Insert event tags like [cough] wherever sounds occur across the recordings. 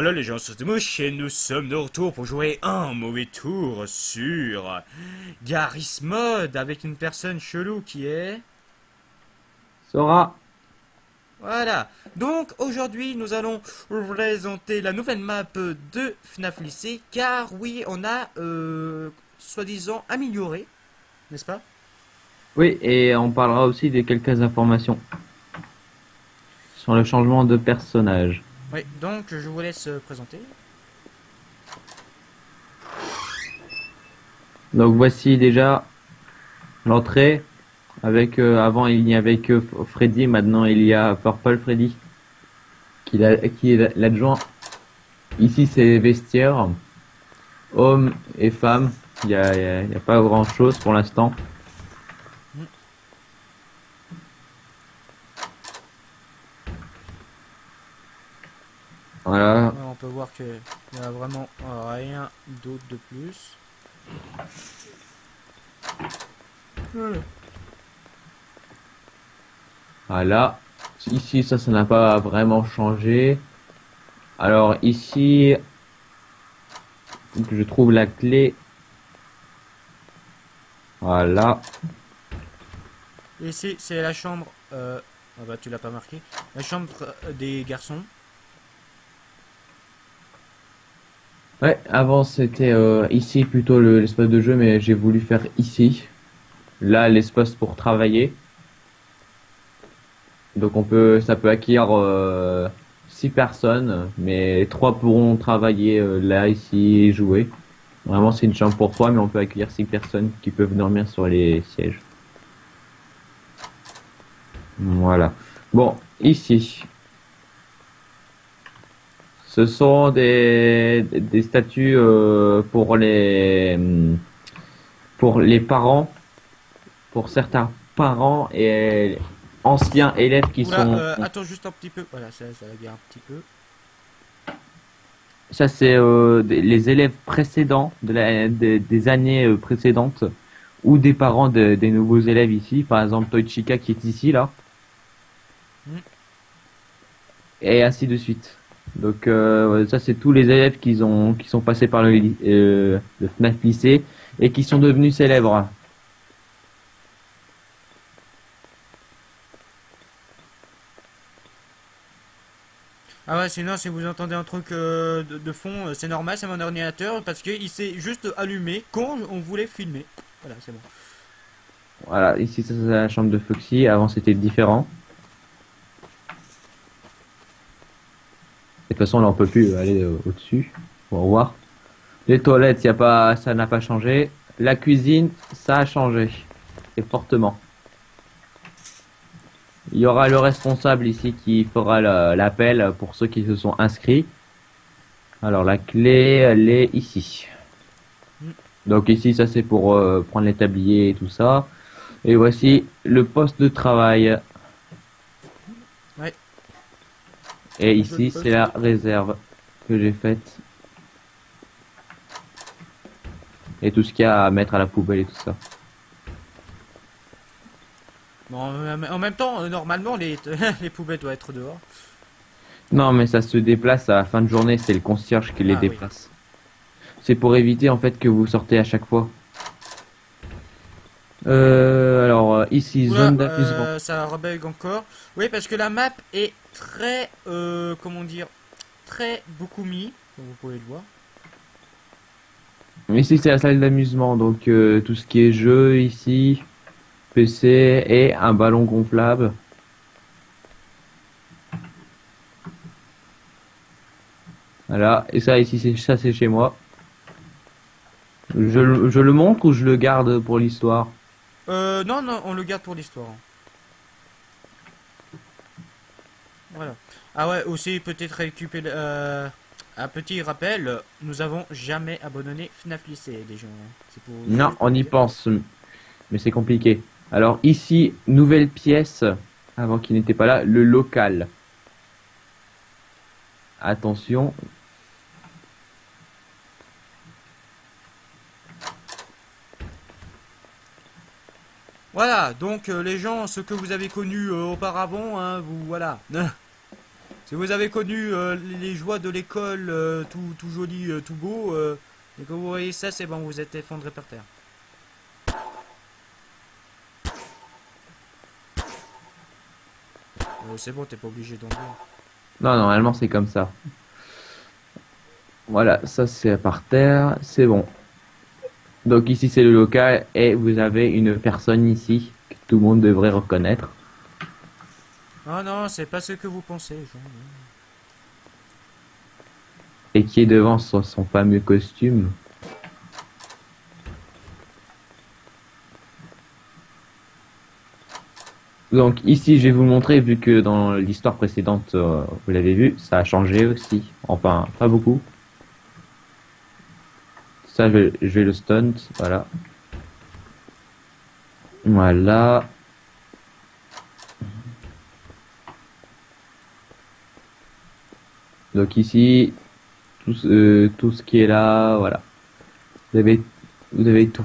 Oh là les gens, c'est Mouche et nous sommes de retour pour jouer un mauvais tour sur Garry's Mod avec une personne chelou qui est... Sora. Voilà. Donc aujourd'hui nous allons vous présenter la nouvelle map de FNAF Lycée car oui on a euh, soi-disant amélioré, n'est-ce pas? Oui, et on parlera aussi de quelques informations sur le changement de personnage. Oui, donc je vous laisse euh, présenter. Donc voici déjà l'entrée. Avec euh, avant il n'y avait que Freddy, maintenant il y a Purple Freddy qui, est l'adjoint. Ici c'est vestiaires, hommes et femmes. Il n'y a pas grand chose pour l'instant. Voilà, on peut voir qu'il n'y a vraiment rien d'autre de plus. Voilà. Ici, ça, ça n'a pas vraiment changé. Alors ici, je trouve la clé. Voilà. Et Ici, c'est la chambre. Euh... Ah bah, tu l'as pas marqué. La chambre euh, des garçons. Ouais, avant c'était euh, ici plutôt le- l'espace de jeu, mais j'ai voulu faire ici. Là, l'espace pour travailler. Donc on peut, ça peut acquérir euh, six personnes, mais trois pourront travailler euh, là, ici, et jouer. Vraiment, c'est une chambre pour trois, mais on peut accueillir six personnes qui peuvent dormir sur les sièges. Voilà. Bon, ici. Ce sont des, des statuts euh, pour les pour les parents, pour certains parents et anciens élèves qui Oula, sont. euh, attends juste un petit peu. Voilà, ça, ça un petit peu. Ça c'est euh, les élèves précédents de la, des- des années précédentes ou des parents de- des nouveaux élèves ici. Par exemple Toichika qui est ici là. Mm. Et ainsi de suite. Donc euh, ça c'est tous les élèves qui ont qui sont passés par le, euh, le FNAF lycée et qui sont devenus célèbres. Ah ouais, sinon, si vous entendez un truc euh, de, de fond, euh, c'est normal, c'est mon ordinateur parce qu'il s'est juste allumé quand on voulait filmer. Voilà, c'est bon. Voilà, ici ça c'est la chambre de Foxy, avant c'était différent. De toute façon là on peut plus aller euh, au-dessus. On va voir. Les toilettes, y a pas, ça n'a pas changé. La cuisine, ça a changé. Et fortement. Il y aura le responsable ici qui fera la- l'appel pour ceux qui se sont inscrits. Alors la clé, elle est ici. Donc ici, ça c'est pour euh, prendre les tabliers et tout ça. Et voici le poste de travail. Ouais. Et ici, c'est la réserve que j'ai faite. Et tout ce qu'il y a à mettre à la poubelle et tout ça. Bon, en en même temps, euh, normalement, les, [laughs] les poubelles doivent être dehors. Non, mais ça se déplace à la fin de journée, c'est le concierge qui les Ah, oui. déplace. C'est pour éviter en fait que vous sortez à chaque fois. Euh, alors euh, ici, Oula, zone d'amusement. euh, ça rebelle encore. Oui, parce que la map est très, euh, comment dire, très beaucoup mis, comme vous pouvez le voir. Ici, c'est la salle d'amusement, donc euh, tout ce qui est jeu ici, PC et un ballon gonflable. Voilà, et ça ici, c'est ça c'est chez moi. Je le montre ou je le garde pour l'histoire? Euh, non, non, on le garde pour l'histoire. Voilà. Ah ouais, aussi peut-être récupérer euh, un petit rappel, nous avons jamais abandonné FNAF Lycée, les gens. pour Non, on y pense, mais c'est compliqué. Alors ici, nouvelle pièce, avant qu'il n'était pas là, le local. Attention. Voilà, donc euh, les gens, ce que vous avez connu euh, auparavant, hein, vous voilà. [laughs] Si vous avez connu euh, les joies de l'école tout, tout joli, tout beau, et que vous voyez ça, c'est bon, vous êtes effondré par terre. C'est bon, t'es pas obligé d'en. Non, normalement c'est comme ça. Voilà, ça c'est par terre, c'est bon. Donc ici c'est le local et vous avez une personne ici que tout le monde devrait reconnaître. Ah non, c'est pas ce que vous pensez, Jean. et qui est devant son, son fameux costume. Donc ici, je vais vous montrer, vu que dans l'histoire précédente, euh, vous l'avez vu, ça a changé aussi. Enfin, pas beaucoup. Ça, je vais, le stunt, voilà. Voilà. Donc ici, tout, ce- euh, tout ce qui est là, voilà. Vous avez, vous avez tout.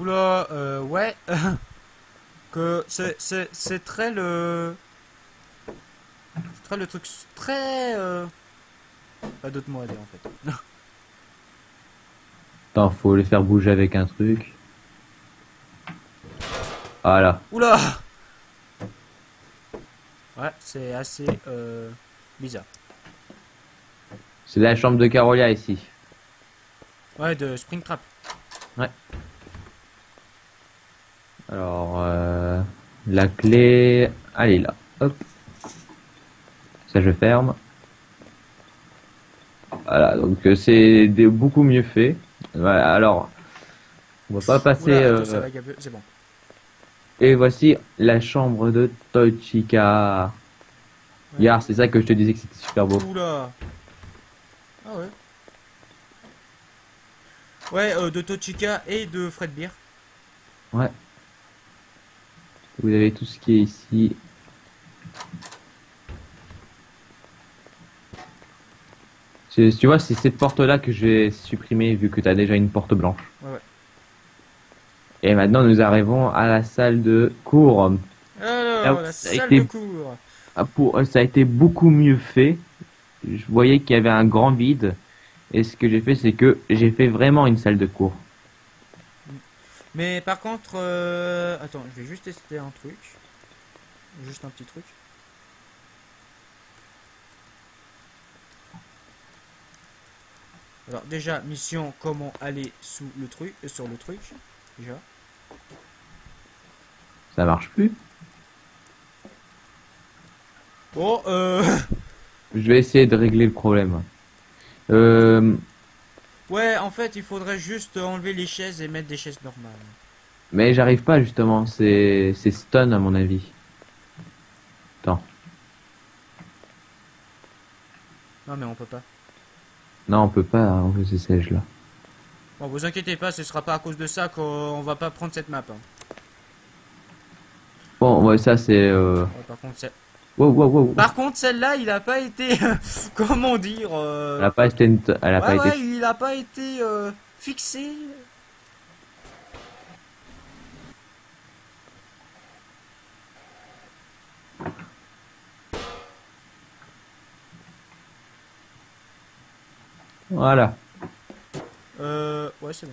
Oula, euh, ouais. [laughs] que c'est, c'est, c'est très le. Très le truc. Très. Euh... Pas d'autres mots à dire en fait. [laughs] Attends, faut les faire bouger avec un truc. Voilà. Oula Ouais, c'est assez euh, bizarre. C'est la chambre de Carolia ici. Ouais, de Springtrap. Alors, euh, la clé, elle est là. Hop. Ça, je ferme. Voilà, donc euh, c'est beaucoup mieux fait. Voilà, alors, on va pas passer. Oula, attends, euh, ça va, Gabriel, c'est bon. et voici la chambre de Tochika. Ouais. Regarde, c'est ça que je te disais que c'était super beau. Oula Ah ouais Ouais, euh, de Tochika et de Fred Beer. Ouais. Vous avez tout ce qui est ici. Tu vois, c'est cette porte-là que je vais supprimer vu que tu as déjà une porte blanche. Ouais, ouais. Et maintenant, nous arrivons à la salle de cours. Alors, Ah, la ça a salle été- de cours. Ah, pour, ça a été beaucoup mieux fait. Je voyais qu'il y avait un grand vide. Et ce que j'ai fait, c'est que j'ai fait vraiment une salle de cours. Mais par contre, euh... attends, je vais juste tester un truc. Juste un petit truc. Alors déjà, mission, comment aller sous le truc, euh, sur le truc, déjà. Ça marche plus. Bon, euh... Je vais essayer de régler le problème. Euh, Ouais, en fait, il faudrait juste enlever les chaises et mettre des chaises normales. mais j'arrive pas justement. C'est c'est stun à mon avis. Attends. Non, mais on peut pas. Non, on peut pas hein, enlever ces sièges là. Bon, vous inquiétez pas, ce sera pas à cause de ça qu'on va pas prendre cette map. hein. Bon, ouais, ça c'est. Euh... Ouais, par contre, c'est- Wow, wow, wow. Par contre, celle-là, il a pas été, [laughs] comment dire, euh, Elle a pas été. Elle a ouais, pas ouais, été. il a pas été euh, fixé. Voilà. Euh, ouais, c'est bon.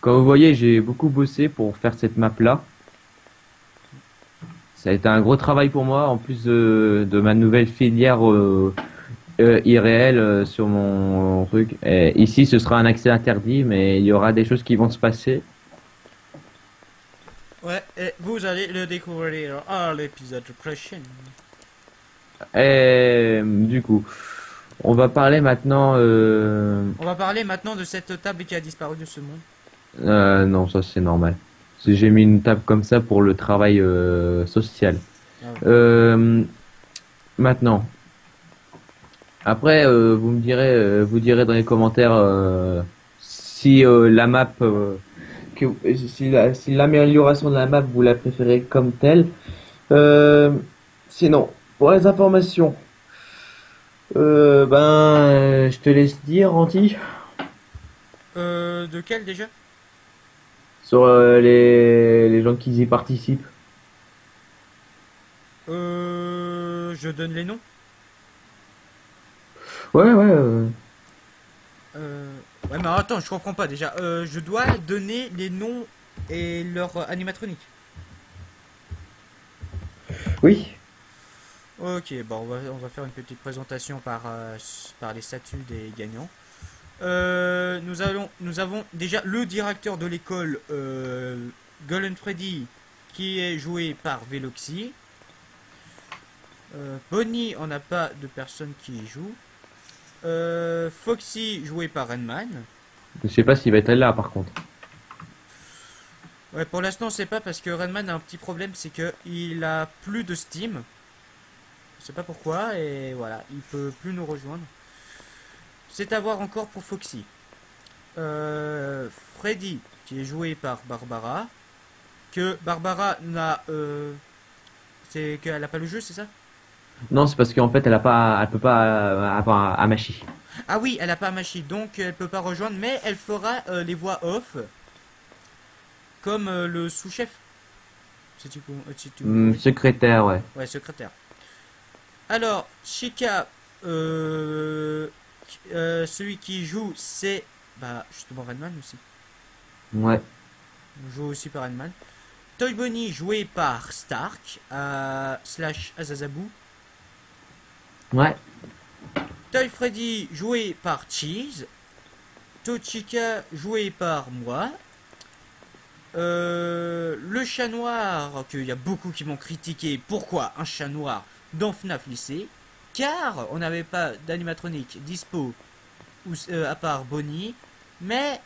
Comme vous voyez, j'ai beaucoup bossé pour faire cette map là. Ça a été un gros travail pour moi, en plus de, de ma nouvelle filière euh, euh, IRL euh, sur mon truc. Et ici, ce sera un accès interdit, mais il y aura des choses qui vont se passer. Ouais, et vous allez le découvrir à l'épisode prochain. Et du coup, on va parler maintenant. Euh... On va parler maintenant de cette table qui a disparu de ce monde. euh, non, ça c'est normal. J'ai mis une table comme ça pour le travail euh, social. Ah ouais. Euh, maintenant, après, euh, vous me direz, euh, vous direz dans les commentaires euh, si euh, la map, euh, que, si la- si l'amélioration de la map vous la préférez comme telle. Euh, sinon, pour les informations, euh, ben, je te laisse dire, Anti. Euh, de quel déjà? Sur euh, les, les gens qui y participent. Euh, je donne les noms. Ouais, ouais. euh, Euh, ouais, mais attends, je comprends pas déjà. Euh, je dois donner les noms et leur animatronique. Oui. Ok, bon, on va, on va faire une petite présentation par, euh, par les statuts des gagnants. Euh, nous, allons, nous avons déjà le directeur de l'école, euh, Golden Freddy, qui est joué par Veloxy. Bonnie, on n'a pas de personne qui y joue. Foxy, joué par Renman. Je sais pas s'il va être là par contre. Ouais, pour l'instant, on sait pas parce que Redman a un petit problème, c'est que il a plus de Steam. Je sais pas pourquoi et voilà, il peut plus nous rejoindre. C'est à voir encore pour Foxy. Euh, Freddy, qui est joué par Barbara, que Barbara n'a, euh, c'est qu'elle a pas le jeu, c'est ça? Non, c'est parce qu'en fait, elle a pas, elle peut pas euh, avoir un Amashi. Ah oui, elle a pas Machi, donc elle peut pas rejoindre, mais elle fera euh, les voix off, comme le sous-chef. Si tu, peux- si tu Hum, secrétaire, ouais. Ouais, secrétaire. Alors, Chica, euh, euh, celui qui joue, c'est bah, justement Redman aussi. Ouais. On joue aussi par Redman. Toy Bonnie, joué par Stark, euh, slash Azazabu. Ouais. Toy Freddy, joué par Cheese. Tochika, joué par moi. Euh, le chat noir, qu'il y a beaucoup qui m'ont critiqué. Pourquoi un chat noir dans FNAF lycée Car on n'avait pas d'animatronique dispo ou, euh, à part Bonnie. Mais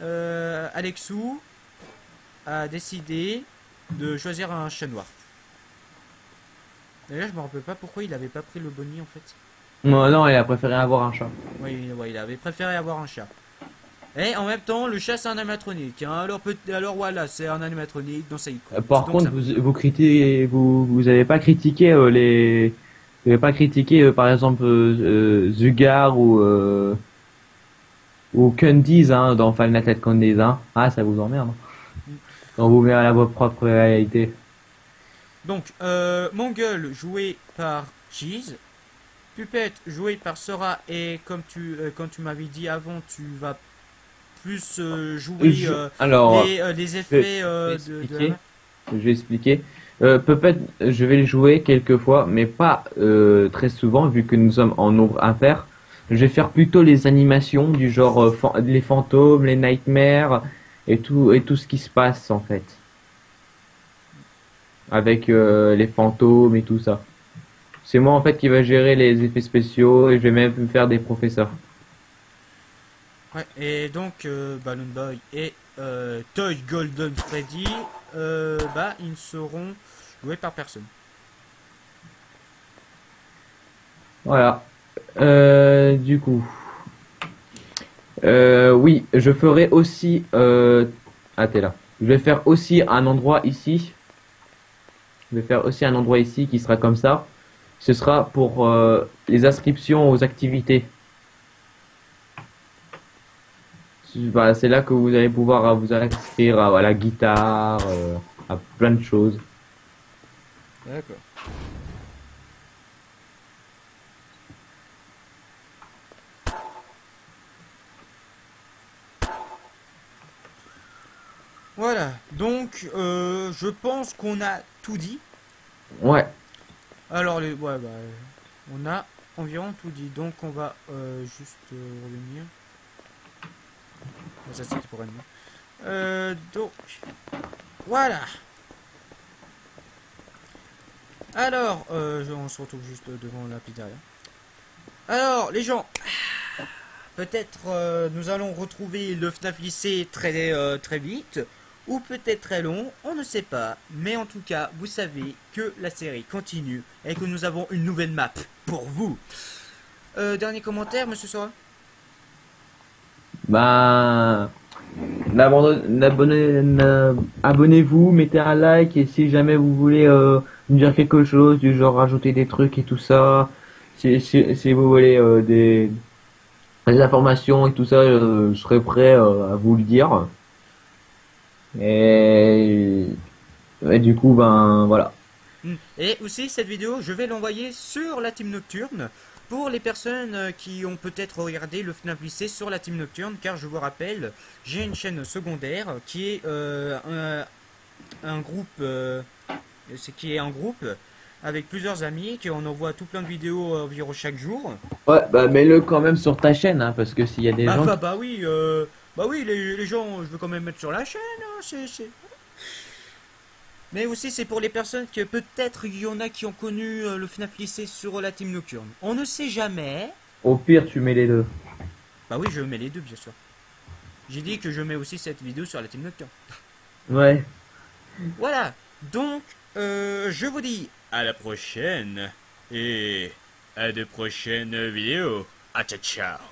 euh, Alexou a décidé de choisir un chat noir. D'ailleurs, je me rappelle pas pourquoi il avait pas pris le Bonnie en fait. Non, non, elle a préféré avoir un chat. Oui, ouais, il avait préféré avoir un chat. Et en même temps, le chat c'est un animatronique. hein. Alors, peut- alors voilà, c'est un animatronique, donc ça y compte. Euh, Par Donc, contre, ça- vous, vous critiquez, vous, vous avez pas critiqué euh, les, vous avez pas critiqué euh, par exemple euh, euh, Zugar ou euh, ou Candies hein, dans Final Fantasy Candies hein. Ah, ça vous emmerde. hein. Quand vous mettez à votre propre réalité. Donc, euh, Mongol joué par Cheese. Pupette joué par Sora. Et comme tu, euh, comme tu m'avais dit avant, tu vas plus euh, jouer Je- euh, Alors, les, euh, les effets euh, je de, vais de map. je vais expliquer. Euh, Puppet, je vais le jouer quelques fois, mais pas euh, très souvent vu que nous sommes en nombre impair. Je vais faire plutôt les animations du genre euh, les fantômes, les nightmares et tout et tout ce qui se passe en fait. Avec euh, les fantômes et tout ça. C'est moi en fait qui va gérer les effets spéciaux et je vais même faire des professeurs. Et donc euh, Balloon Boy et euh, Toy Golden Freddy, euh, bah, ils ne seront joués par personne. Voilà. Euh, du coup. Oui, je ferai aussi. Ah, t'es là. Je vais faire aussi un endroit ici. Je vais faire aussi un endroit ici qui sera comme ça. Ce sera pour les inscriptions aux activités. Bah, c'est là que vous allez pouvoir euh, vous inscrire à, à la guitare, euh, à plein de choses. D'accord. Voilà, donc euh, je pense qu'on a tout dit. Ouais. Alors, les, ouais, bah, on a environ tout dit, donc on va euh, juste euh, revenir. Ça pour. Euh, donc, voilà. Alors, euh, on se retrouve juste devant la pizzeria. Alors, les gens, peut-être euh, nous allons retrouver le FNAF lycée très, très vite, ou peut-être très long, on ne sait pas. Mais en tout cas, vous savez que la série continue et que nous avons une nouvelle map pour vous. Dernier commentaire, monsieur Sora N'a- abonnez-vous, mettez un like et si jamais vous voulez euh, me dire quelque chose du genre rajouter des trucs et tout ça, si, vous voulez euh, des, informations et tout ça, euh, je serai prêt euh, à vous le dire. Et, et du coup, ben voilà. Et aussi, cette vidéo, je vais l'envoyer sur la Team Nocturne pour les personnes euh, qui ont peut-être regardé le FNAF lycée sur la Team Nocturne, car je vous rappelle, j'ai une chaîne secondaire qui est euh, un, un groupe, euh, c'est qui est un groupe avec plusieurs amis, qui on envoie tout plein de vidéos environ chaque jour. Ouais, bah mets-le quand même sur ta chaîne, hein, parce que s'il y a des Bah, gens. bah, bah oui, euh, bah oui, les, les gens, je veux quand même mettre sur la chaîne, hein, c'est- Mais aussi, c'est pour les personnes que peut-être il y en a qui ont connu euh, le FNAF lycée sur la Team Nocturne. On ne sait jamais. Au pire, tu mets les deux. Bah oui, je mets les deux, bien sûr. J'ai dit que je mets aussi cette vidéo sur la Team Nocturne. Ouais. Voilà, donc, euh, je vous dis à la prochaine et à de prochaines vidéos. Ah, ciao, ciao.